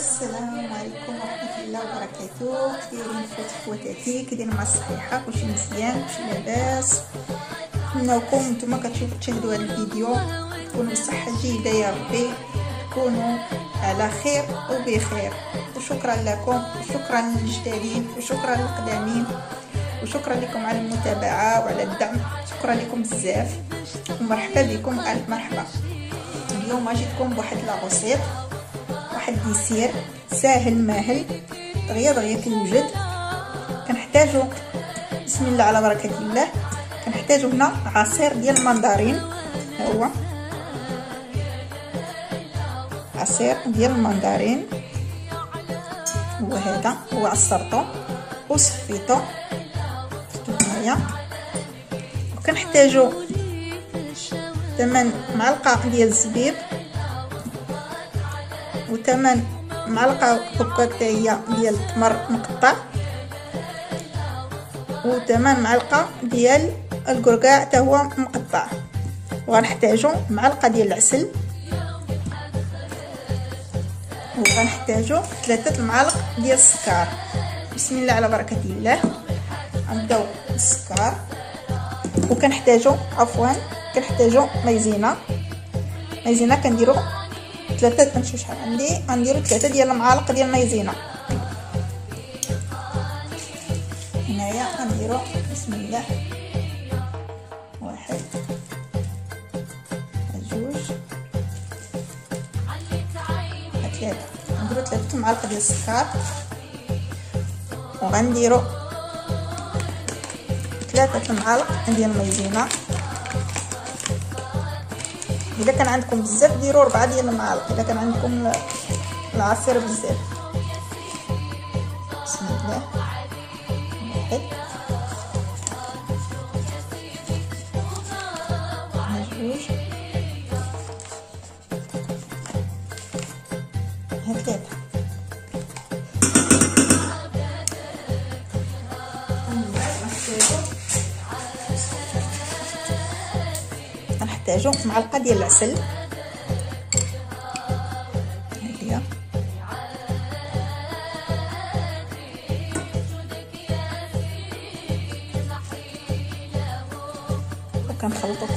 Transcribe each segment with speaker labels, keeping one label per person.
Speaker 1: السلام عليكم ورحمة الله وبركاته. كدايرين خوتي خواتاتي كدايرين مع الصحيحة كلشي مزيان كلشي لاباس. نتمنىوكم نتوما كتشوفوا تشاهدوا هذا الفيديو. تكونوا بصحة جيدة يا ربي. تكونوا على خير وبخير وشكرا لكم وشكرا للجدادين وشكرا للقدامين وشكرا لكم على المتابعة وعلى الدعم. شكرا لكم بزاف. ومرحبا بكم ألف مرحبا. اليوم جيتكم بواحد لاغوسيط واحد ديسير ساهل ماهل دغيا دغيا كيوجد كنحتاجو بسم الله على بركة الله. كنحتاجو هنا عصير ديال المندرين ها هو. عصير ديال المندرين هو هذا هو عصرته وصفيتو. هنايا. وكنحتاجو ثمن معلقة ديال الزبيب وثمن معلقه هكاك هي ديال التمر مقطع. وثمن معلقه ديال الكركاع حتى هو مقطع. وغنحتاجو معلقه ديال العسل. وغنحتاجو ثلاثة المعالق ديال السكر. بسم الله على بركة الله. غنبداو بالسكر. وكنحتاجو عفوا كنحتاجو مايزينا. مايزينا كنديرو ثلاثة نشوف شحال عندي. غنديرو ثلاثة ديال المعالق ديال المايزينا. هنايا غنديرو بسم الله. واحد. جوج. ثلاثة. نديرو ثلاثة معالق ديال السكر. وغنديرو ثلاثة معالق ديال المايزينا. إذا كان عندكم بزاف ديروا ربعه ديال المعالق إذا كان عندكم العصير بزاف. بسم الله. واحد. جوج. غنحتاجو معلقه ديال العسل. هادية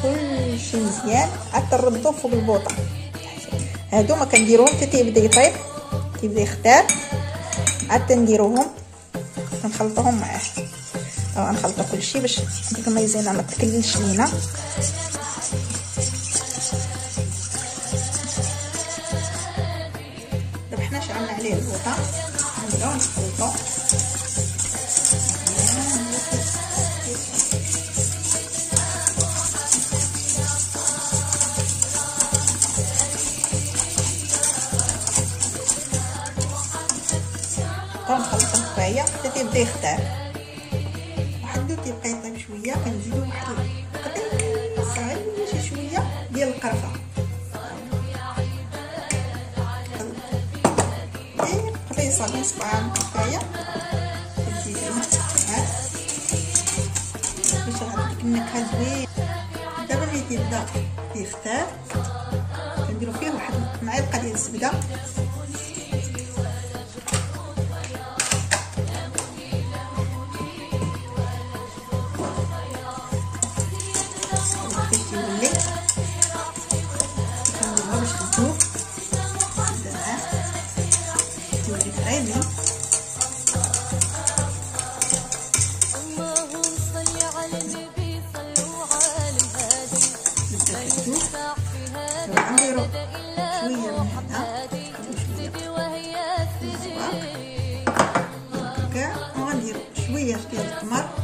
Speaker 1: كلشي مزيان. عاد تردو فوق البوطة. هادو ما كنديروهم حتى تيبدا يطيب تيبدا يختار. عاد تنديروهم كنخلطوهم معاه. غنخلطو كلشي باش ديك المايزينا ما لينا. البوطه نبداو نخلطو كنخلطو شوية حتى تيبدا يختار وحدو تيبقى يطيب شوية كنزيدو بين صباعان كفايه كتزيديها معاه باش غتعطيك النكهه زوينه دابا ملي تيبدا يختار كنديرو فيه واحد معلقه ديال الزبده كتذوب
Speaker 2: يفتح في هذا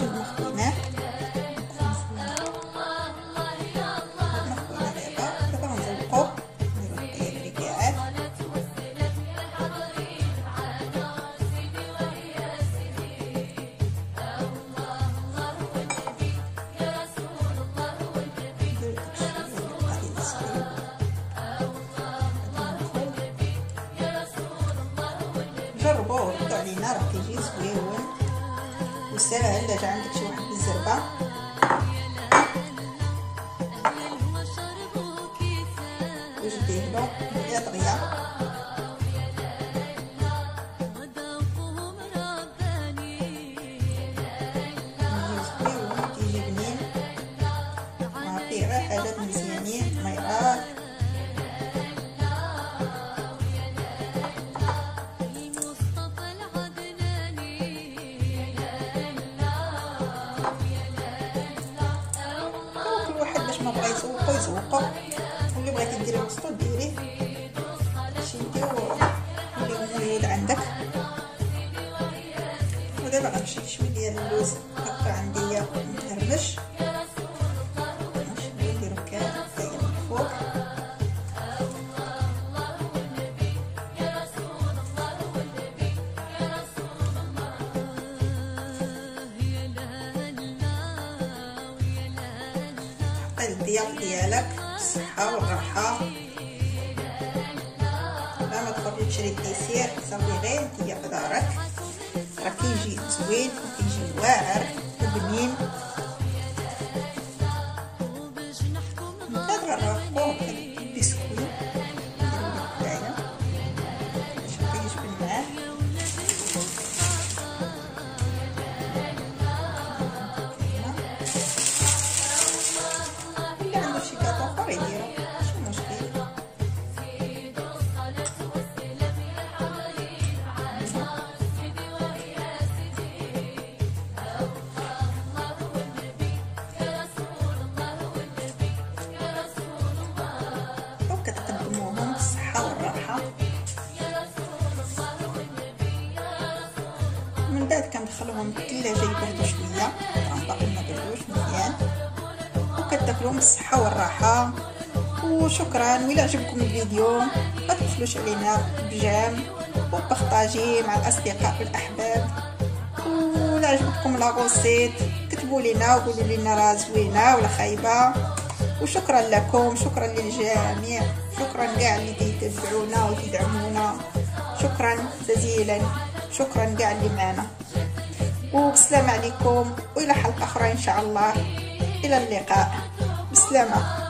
Speaker 1: دابا نجيب المخوينات دابا غنزوقو نديرو القيا الركاعات جربوه ردوا علينا راه كيجي زويون وساهل إلا جا عندك شي واحد بالزربة. وجديه له؟ دغيا يزوقو واللي بغيتي ديري وسطو ديريه شدي واللي موجود عندك ودابا غنمشي شوية ديال اللوز هكا عندي الضياف ديالك بالصحة والراحة لا ما تخرجي تشري الديسير صافي غير نتيا في دارك راه كيجي زوين وكيجي واعر وبنين اللي عنده شي وكتاكلوهم بالصحة والراحة. وشكرا وإلا عجبكم الفيديو ما تبخلوش علينا بجام وبارطاجيه مع الأصدقاء والأحباب. ولا عجبتكم لا غوسيت كتبوا لنا وقولوا لنا راه زوينة ولا خايبة. وشكرا لكم شكرا للجميع. شكرا كاع اللي تيتبعونا وتدعمونا شكرا جزيلا. شكرا كاع اللي معنا. وبسلام عليكم وإلى حلقة أخرى إن شاء الله. إلى اللقاء. 是吗